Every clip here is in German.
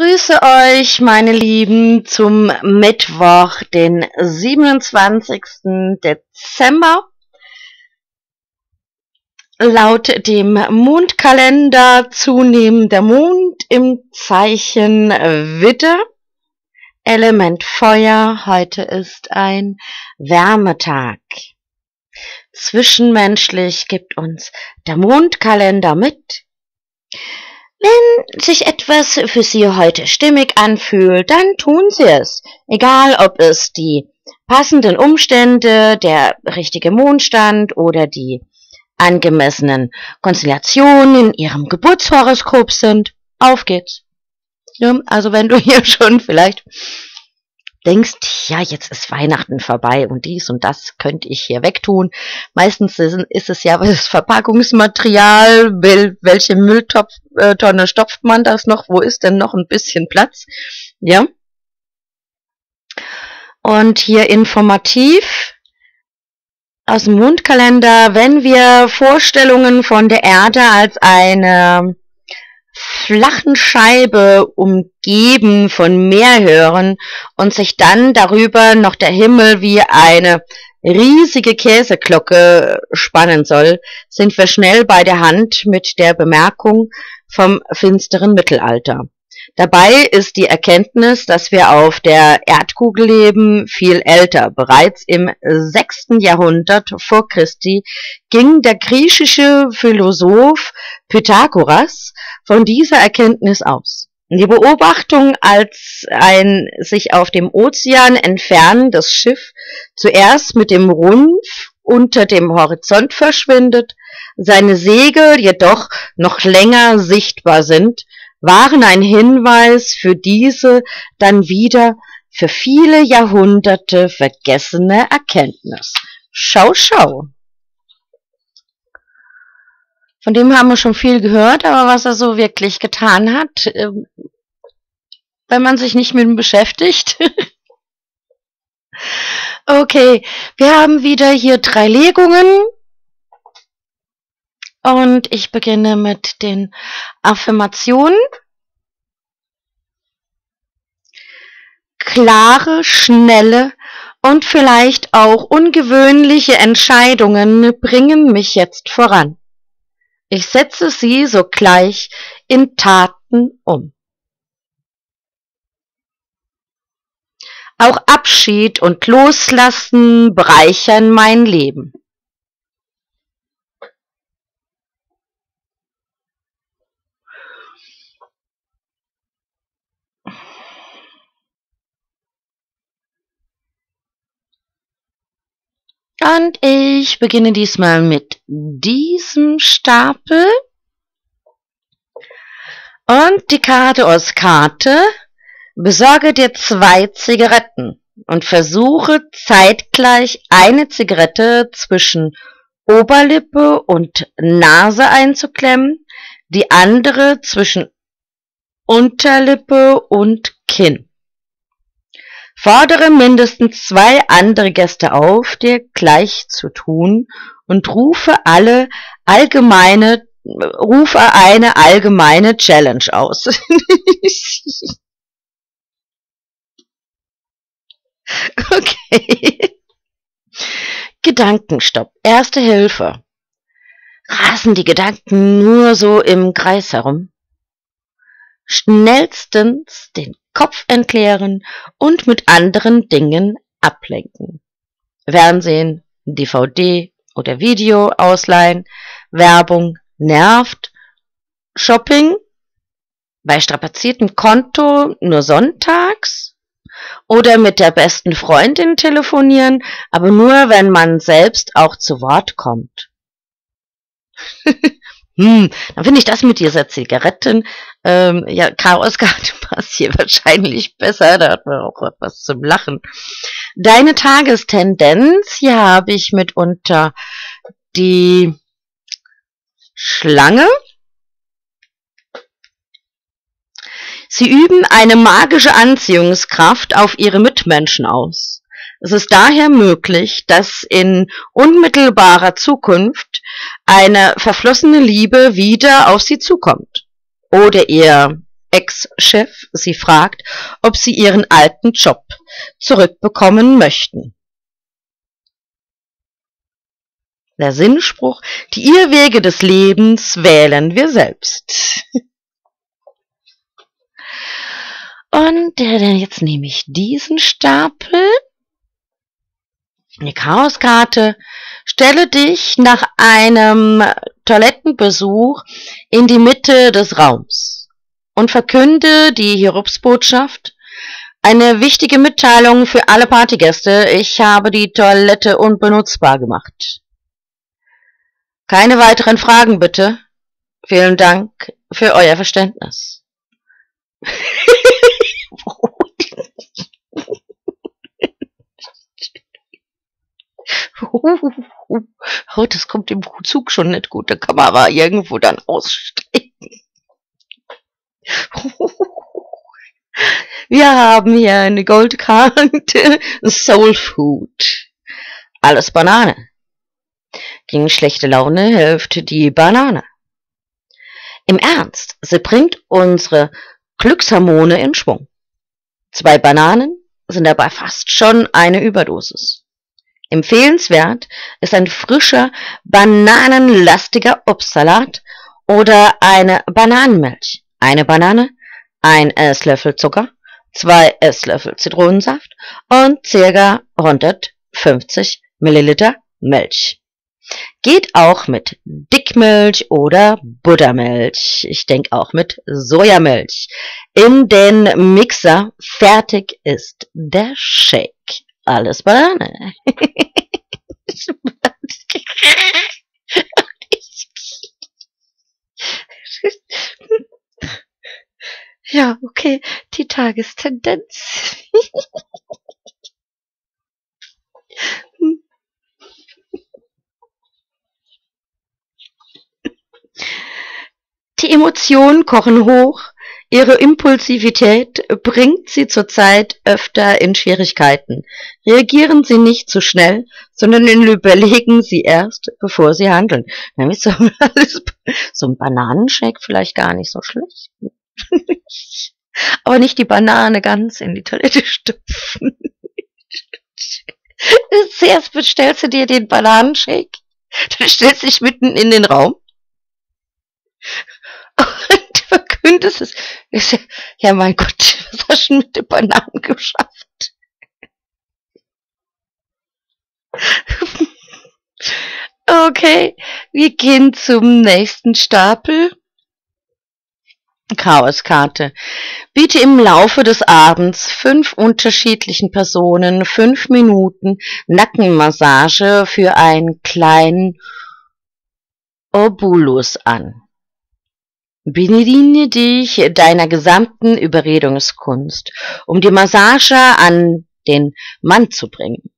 grüße euch, meine Lieben, zum Mittwoch, den 27. Dezember. Laut dem Mondkalender zunehmend der Mond im Zeichen Widder. Element Feuer. Heute ist ein Wärmetag. Zwischenmenschlich gibt uns der Mondkalender mit. Wenn sich etwas für Sie heute stimmig anfühlt, dann tun Sie es. Egal, ob es die passenden Umstände, der richtige Mondstand oder die angemessenen Konstellationen in Ihrem Geburtshoroskop sind. Auf geht's. Ja, also wenn du hier schon vielleicht denkst, ja, jetzt ist Weihnachten vorbei und dies und das könnte ich hier wegtun. Meistens ist es ja das Verpackungsmaterial, welche Mülltonne stopft man das noch, wo ist denn noch ein bisschen Platz? Ja. Und hier informativ aus dem Mondkalender, wenn wir Vorstellungen von der Erde als eine flachen Scheibe umgeben von Meer hören und sich dann darüber noch der Himmel wie eine riesige Käseglocke spannen soll, sind wir schnell bei der Hand mit der Bemerkung vom finsteren Mittelalter. Dabei ist die Erkenntnis, dass wir auf der Erdkugel leben, viel älter. Bereits im sechsten Jahrhundert vor Christi ging der griechische Philosoph Pythagoras von dieser Erkenntnis aus. Die Beobachtung, als ein sich auf dem Ozean entfernendes Schiff zuerst mit dem Rumpf unter dem Horizont verschwindet, seine Segel jedoch noch länger sichtbar sind, waren ein Hinweis für diese dann wieder für viele Jahrhunderte vergessene Erkenntnis. Schau, schau. Von dem haben wir schon viel gehört, aber was er so wirklich getan hat, ähm, wenn man sich nicht mit ihm beschäftigt. okay, wir haben wieder hier drei Legungen. Und ich beginne mit den Affirmationen. Klare, schnelle und vielleicht auch ungewöhnliche Entscheidungen bringen mich jetzt voran. Ich setze sie sogleich in Taten um. Auch Abschied und Loslassen bereichern mein Leben. Und ich beginne diesmal mit diesem Stapel. Und die Karte aus Karte. Besorge dir zwei Zigaretten und versuche zeitgleich eine Zigarette zwischen Oberlippe und Nase einzuklemmen, die andere zwischen Unterlippe und Kinn. Fordere mindestens zwei andere Gäste auf, dir gleich zu tun und rufe alle allgemeine, rufe eine allgemeine Challenge aus. okay. Gedankenstopp. Erste Hilfe. Rasen die Gedanken nur so im Kreis herum? Schnellstens den Kopf entleeren und mit anderen Dingen ablenken. Fernsehen, DVD oder Video ausleihen, Werbung nervt, Shopping, bei strapaziertem Konto nur sonntags oder mit der besten Freundin telefonieren, aber nur wenn man selbst auch zu Wort kommt. hm, dann finde ich das mit dieser Zigaretten, ähm, ja, Chaoskarte passt hier wahrscheinlich besser, da hat man auch etwas zum Lachen. Deine Tagestendenz, hier habe ich mitunter die Schlange. Sie üben eine magische Anziehungskraft auf ihre Mitmenschen aus. Es ist daher möglich, dass in unmittelbarer Zukunft eine verflossene Liebe wieder auf sie zukommt. Oder ihr Ex-Chef sie fragt, ob sie ihren alten Job zurückbekommen möchten. Der Sinnspruch, die Irrwege des Lebens wählen wir selbst. Und jetzt nehme ich diesen Stapel, eine Chaoskarte, stelle dich nach einem Toilettenbesuch in die Mitte des Raums und verkünde die Hiobsbotschaft, eine wichtige Mitteilung für alle Partygäste. Ich habe die Toilette unbenutzbar gemacht. Keine weiteren Fragen bitte. Vielen Dank für euer Verständnis. oh, das kommt im Zug schon nicht gut. Da kann man aber irgendwo dann aussteigen. Wir haben hier eine Goldkarte Soul Food. Alles Banane. Gegen schlechte Laune hilft die Banane. Im Ernst, sie bringt unsere Glückshormone in Schwung. Zwei Bananen sind dabei fast schon eine Überdosis. Empfehlenswert ist ein frischer, bananenlastiger Obstsalat oder eine Bananenmilch. Eine Banane, ein Esslöffel Zucker, zwei Esslöffel Zitronensaft und ca. 150 Milliliter Milch. Geht auch mit Dickmilch oder Buttermilch. Ich denke auch mit Sojamilch. In den Mixer fertig ist der Shake. Alles Banane. ja, okay, die Tagestendenz. Die Emotionen kochen hoch, ihre Impulsivität bringt Sie zurzeit öfter in Schwierigkeiten. Reagieren Sie nicht zu schnell, sondern überlegen Sie erst, bevor Sie handeln. Ist so, so ein Bananenshake vielleicht gar nicht so schlecht. Aber nicht die Banane ganz in die Toilette stopfen. Zuerst bestellst du dir den Bananenshake, dann stellst dich mitten in den Raum und es. Ja, ja, mein Gott, was hast du mit den Bananen geschafft? Okay, wir gehen zum nächsten Stapel. Chaoskarte. Biete im Laufe des Abends fünf unterschiedlichen Personen fünf Minuten Nackenmassage für einen kleinen Obulus an. Bediene dich deiner gesamten Überredungskunst, um die Massage an den Mann zu bringen.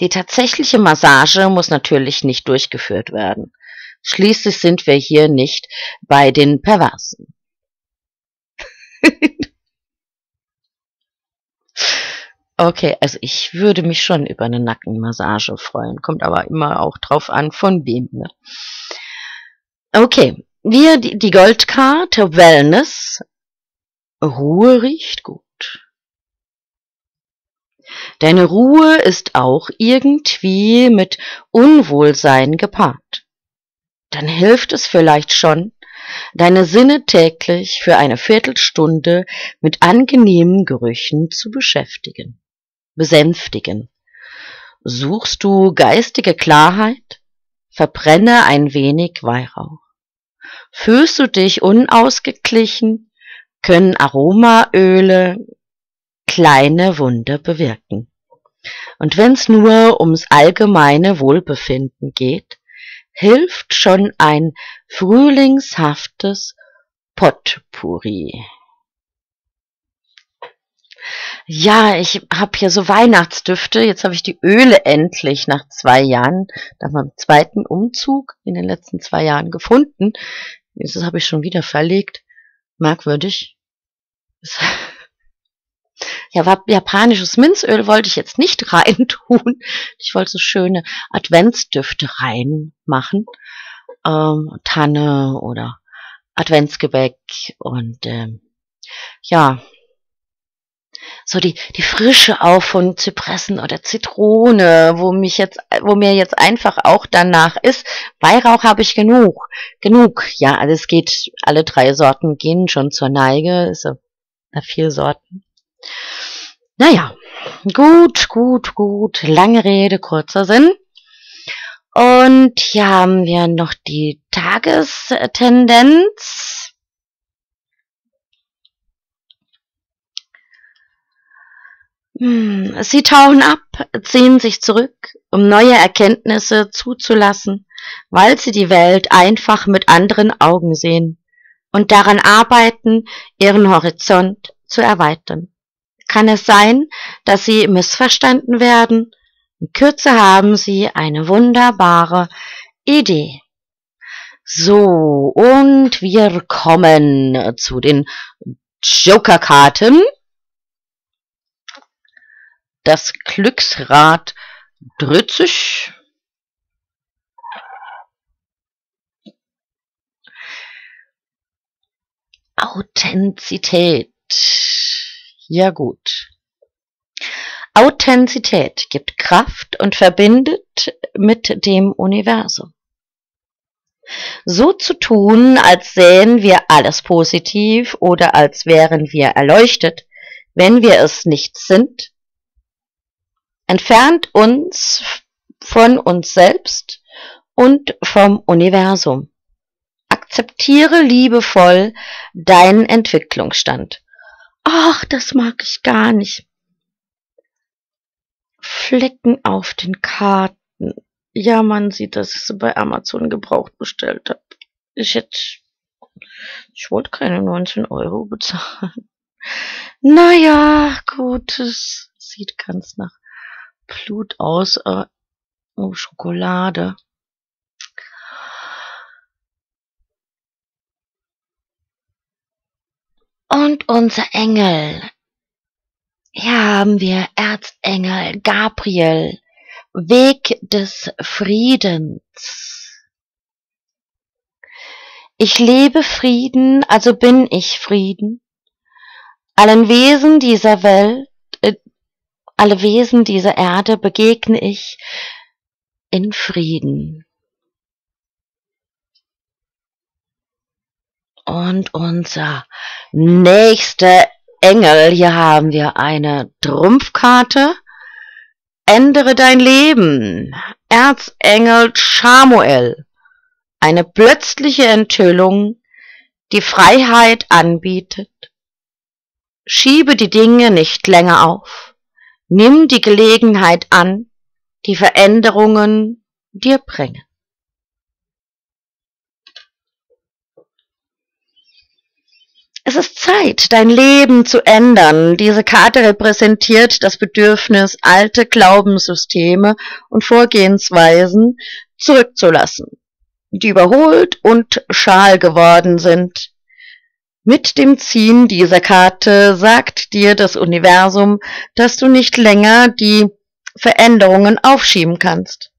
Die tatsächliche Massage muss natürlich nicht durchgeführt werden. Schließlich sind wir hier nicht bei den Perversen. okay, also ich würde mich schon über eine Nackenmassage freuen. Kommt aber immer auch drauf an, von wem. Ne? Okay, wir die, die Goldkarte Wellness. Ruhe riecht gut. Deine Ruhe ist auch irgendwie mit Unwohlsein gepaart. Dann hilft es vielleicht schon, deine Sinne täglich für eine Viertelstunde mit angenehmen Gerüchen zu beschäftigen, besänftigen. Suchst du geistige Klarheit? Verbrenne ein wenig Weihrauch. Fühlst du dich unausgeglichen, können Aromaöle kleine Wunder bewirken. Und wenn's nur ums allgemeine Wohlbefinden geht, hilft schon ein frühlingshaftes Potpourri. Ja, ich habe hier so Weihnachtsdüfte. Jetzt habe ich die Öle endlich nach zwei Jahren, nach meinem zweiten Umzug in den letzten zwei Jahren gefunden. Jetzt habe ich schon wieder verlegt. Merkwürdig. Ja, japanisches Minzöl wollte ich jetzt nicht reintun. Ich wollte so schöne Adventsdüfte reinmachen. Ähm, Tanne oder Adventsgebäck und ähm, ja, so die, die Frische auch von Zypressen oder Zitrone, wo mich jetzt, wo mir jetzt einfach auch danach ist. Weihrauch habe ich genug. Genug. Ja, also es geht, alle drei Sorten gehen schon zur Neige. Ja vier Sorten. Naja, gut, gut, gut. Lange Rede, kurzer Sinn. Und hier haben wir noch die Tagestendenz. Sie tauchen ab, ziehen sich zurück, um neue Erkenntnisse zuzulassen, weil sie die Welt einfach mit anderen Augen sehen und daran arbeiten, ihren Horizont zu erweitern. Kann es sein, dass sie missverstanden werden? In Kürze haben sie eine wunderbare Idee. So, und wir kommen zu den Jokerkarten das Glücksrad dreht sich. Authentizität. Ja gut. Authentizität gibt Kraft und verbindet mit dem Universum. So zu tun, als sähen wir alles positiv oder als wären wir erleuchtet, wenn wir es nicht sind, entfernt uns von uns selbst und vom Universum. Akzeptiere liebevoll deinen Entwicklungsstand. Ach, das mag ich gar nicht. Flecken auf den Karten. Ja, man sieht, dass ich sie bei Amazon gebraucht bestellt habe. Ich hätte, ich wollte keine 19 Euro bezahlen. Naja, gut, es sieht ganz nach Blut aus. Äh, oh, Schokolade. Und unser Engel. Hier haben wir Erzengel Gabriel, Weg des Friedens. Ich lebe Frieden, also bin ich Frieden. Allen Wesen dieser Welt alle Wesen dieser Erde begegne ich in Frieden. Und unser nächster Engel, hier haben wir eine Trumpfkarte. Ändere dein Leben. Erzengel Samuel. Eine plötzliche Enthüllung, die Freiheit anbietet. Schiebe die Dinge nicht länger auf. Nimm die Gelegenheit an, die Veränderungen dir bringen. Es ist Zeit, dein Leben zu ändern. Diese Karte repräsentiert das Bedürfnis, alte Glaubenssysteme und Vorgehensweisen zurückzulassen, die überholt und schal geworden sind. Mit dem Ziehen dieser Karte sagt dir das Universum, dass du nicht länger die Veränderungen aufschieben kannst,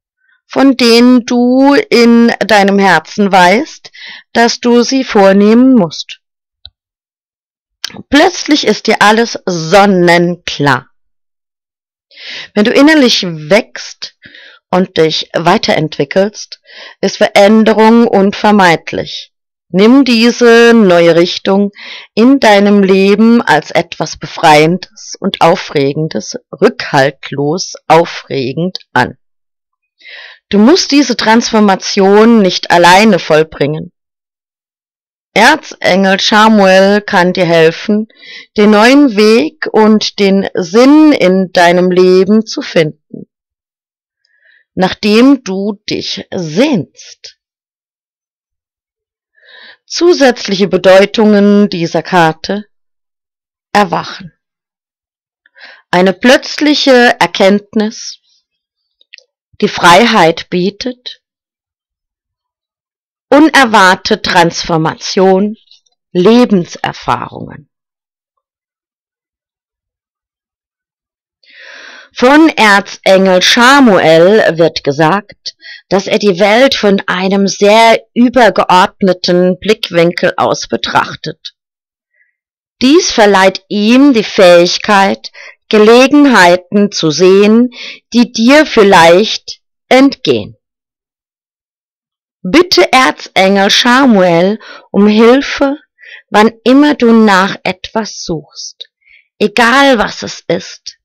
von denen du in deinem Herzen weißt, dass du sie vornehmen musst. Plötzlich ist dir alles sonnenklar. Wenn du innerlich wächst und dich weiterentwickelst, ist Veränderung unvermeidlich. Nimm diese neue Richtung in deinem Leben als etwas Befreiendes und Aufregendes, rückhaltlos aufregend an. Du musst diese Transformation nicht alleine vollbringen. Erzengel Samuel kann dir helfen, den neuen Weg und den Sinn in deinem Leben zu finden, nachdem du dich sehnst. Zusätzliche Bedeutungen dieser Karte Erwachen. Eine plötzliche Erkenntnis, die Freiheit bietet, unerwartete Transformation, Lebenserfahrungen. Von Erzengel Samuel wird gesagt, dass er die Welt von einem sehr übergeordneten Blickwinkel aus betrachtet. Dies verleiht ihm die Fähigkeit, Gelegenheiten zu sehen, die dir vielleicht entgehen. Bitte Erzengel Samuel um Hilfe, wann immer du nach etwas suchst, egal was es ist.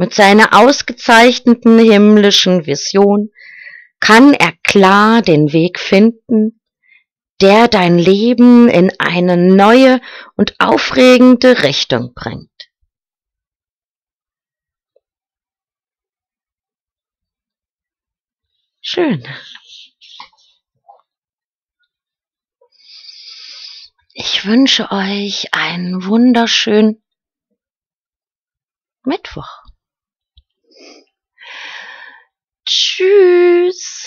Mit seiner ausgezeichneten himmlischen Vision kann er klar den Weg finden, der dein Leben in eine neue und aufregende Richtung bringt. Schön. Ich wünsche euch einen wunderschönen Mittwoch. Tschüss.